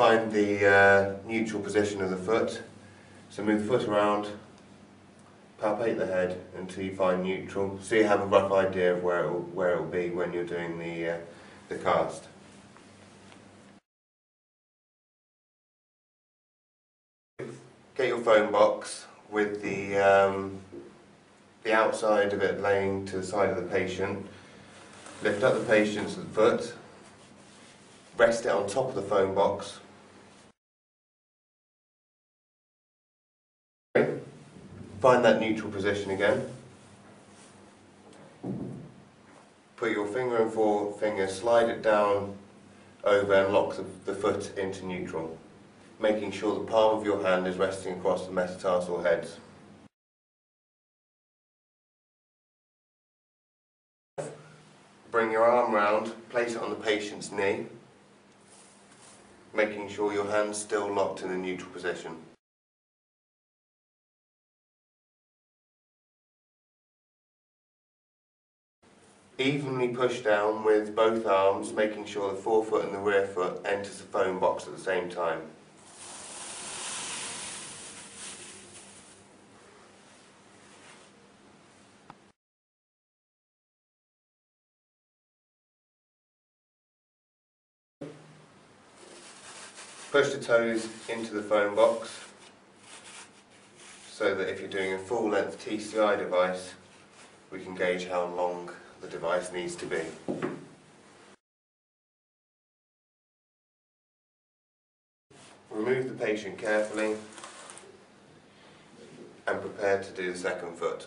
Find the uh, neutral position of the foot. So move the foot around, palpate the head until you find neutral, so you have a rough idea of where it will, where it will be when you're doing the, uh, the cast. Get your foam box with the, um, the outside of it laying to the side of the patient. Lift up the patient's foot, rest it on top of the foam box. Find that neutral position again. Put your finger and forefinger, slide it down over and lock the, the foot into neutral, making sure the palm of your hand is resting across the metatarsal heads. Bring your arm round, place it on the patient's knee, making sure your hand's still locked in a neutral position. Evenly push down with both arms, making sure the forefoot and the rear foot enters the foam box at the same time. Push the toes into the foam box so that if you're doing a full length TCI device we can gauge how long the device needs to be. Remove the patient carefully and prepare to do the second foot.